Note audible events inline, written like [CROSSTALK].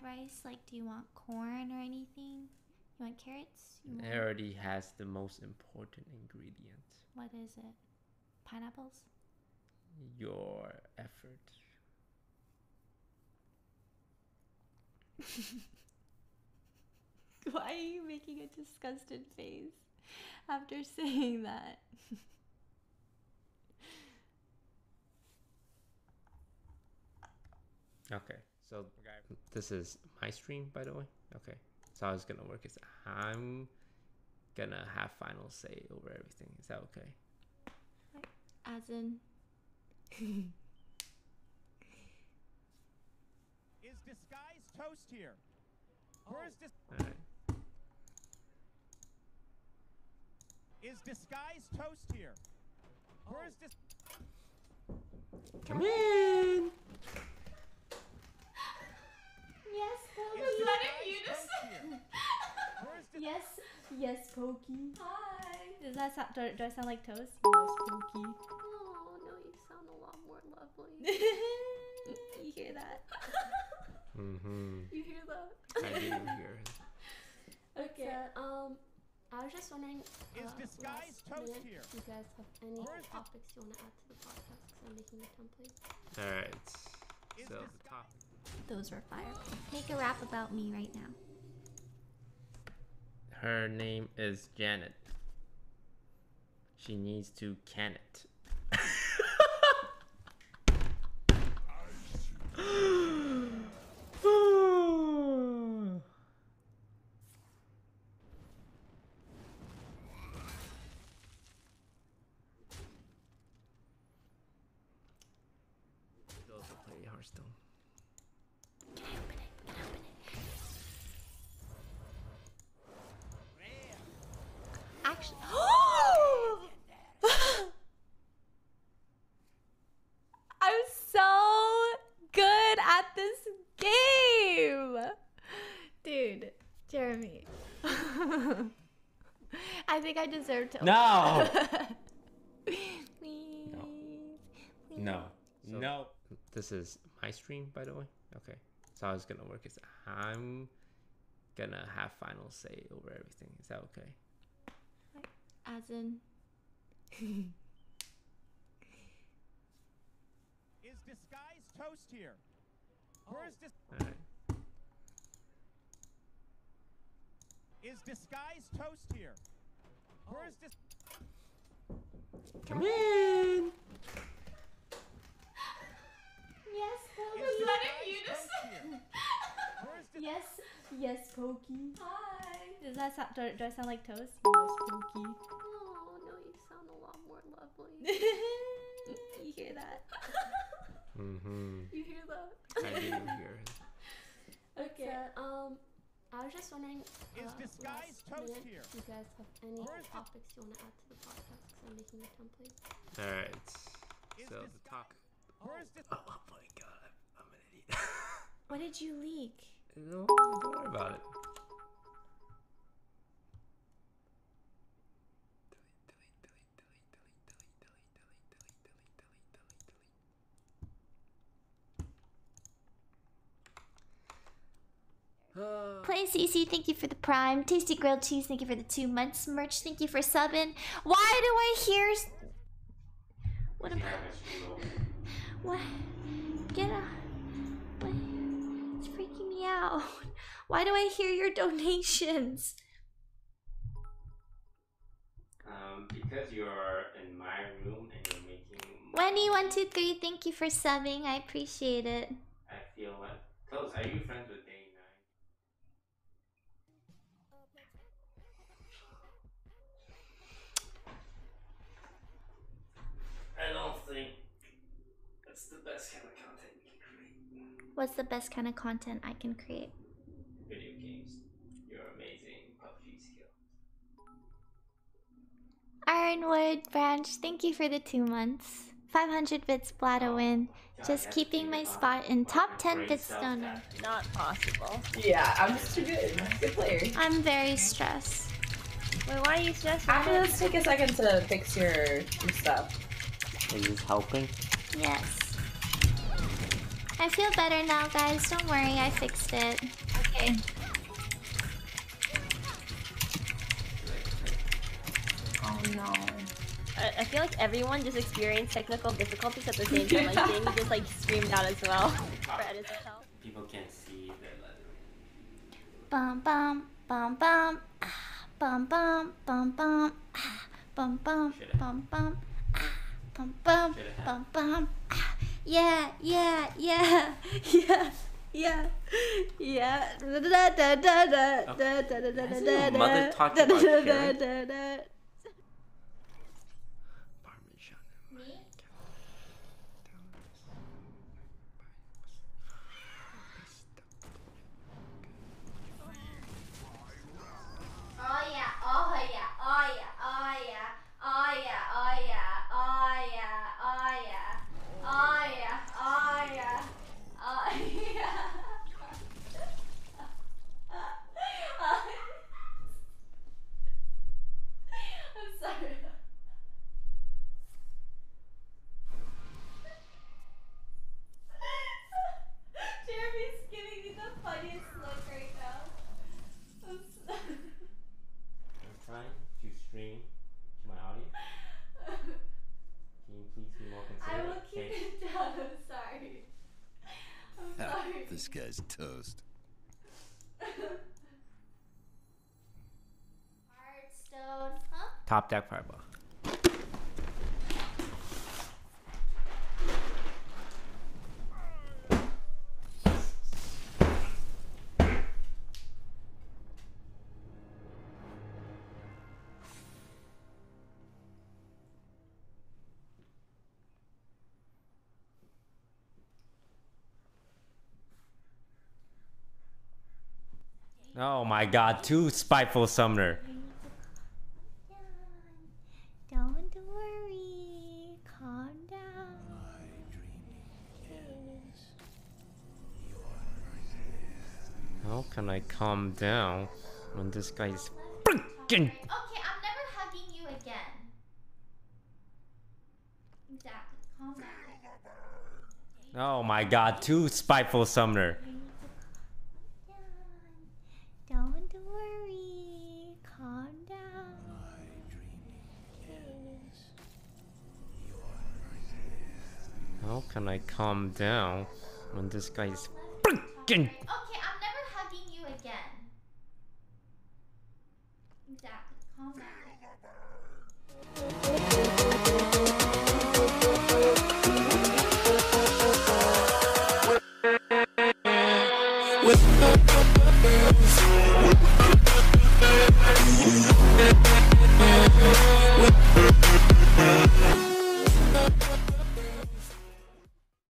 fried rice? Like, do you want corn or anything? You want carrots? You It already has the most important ingredient What is it? Pineapples? your effort. [LAUGHS] Why are you making a disgusted face after [LAUGHS] saying that? [LAUGHS] Okay, so this is my stream, by the way. Okay, so how it's gonna work is I'm gonna have final say over everything. Is that okay? As in. [LAUGHS] Is disguised toast here? Oh. Where's dis- All right. is disguised toast here? Where's oh. dis- Come in. Yes, is disguised toast here? Where's dis- Yes, yes, Poki. Hi. Does that sound? Do, do I sound like toast? Yes, Poki. Oh no, you sound a lot more lovely. [LAUGHS] you hear that? Mm-hmm. You hear that? I do hear. it. [LAUGHS] Okay. um, I was just wondering. Is uh, disguised last toast minute, here? Do you guys have any Where's the- topics you want to add to the podcast? Because I'm making the template. All right. So this the top. Those were fire. Make a rap about me right now. Her name is Janet. She needs to can it. Those play Hearthstone. Actually. I'm so good at this game. Dude, Jeremy. [LAUGHS] I think I deserve to. [LAUGHS] No! Please. No. no. This is my stream, by the way. Okay. So how it's gonna work is I'm gonna have final say over everything. Is that okay? As in. [LAUGHS] Is disguised toast here? Oh. Where's dis- All right. Is disguised toast here? Where's dis- Come in. Yes, is disguised toast here? Where's Yes, yes, Poki. Hi. Does that sound? Do, do I sound like toast? Yes, Poki. Oh no, you sound a lot more lovely. [LAUGHS] you hear that? Mm-hmm. You hear that? I do hear. it. [LAUGHS] Okay. um, I was just wondering. Is uh, disguised last toast minute, here? Do you guys have any Where's the- topics you want to add to the podcast? Because I'm making the template. All right. So the talk. Where's dis- Oh my god, I'm an idiot. [LAUGHS] What did you leak? no, don't worry about it. Play CC, thank you for the prime. Tasty grilled cheese, thank you for the two months. Merch, thank you for subbing. Why do I hear? What about? [LAUGHS] What? Get out! What? It's freaking me out. [LAUGHS] Why do I hear your donations? um, because you're in my room and you're making. Wendy one two three, thank you for subbing. I appreciate it. I feel like. Close. Are you friends with Day Nine? I don't think it's the best kind of content you can create. What's the best kind of content I can create? Video games. You're amazing PUBG skill. Ironwood branch, thank you for the two months. 500 bits Bladowin. Oh, just keeping my spot in top 10 bits stoner. Not possible. Yeah, I'm just too good. Good player. I'm very stressed. Wait, why are you stressed? After this, take a second to fix your, your stuff. Is this helping? Yes. I feel better now, guys. Don't worry, I fixed it. Okay. Oh no. I, I feel like everyone just experienced technical difficulties at the same time. Like Jamie just like screamed out as well [LAUGHS] for Edison's help. People can't see the letter. Bum bum bum bum ah, bum bum bum bum ah, bum bum Shoulda. bum bum ah, bum bum bum bum ah yeah, yeah, yeah, [LAUGHS] yeah. Yeah, yeah. yeah Mother talked about Karen. [LAUGHS] Me? This guy's toast. [LAUGHS] Hearthstone, huh? Top deck fireball. Oh my god, too spiteful summoner. Don't worry. Calm down. How can I calm down when this guy's freaking Okay, I'm never hugging you again. Exactly. Calm down. Oh my god, two spiteful summoner. How can I calm down when this guy's freaking Okay, I'm never hugging you again. Exactly. Calm down. with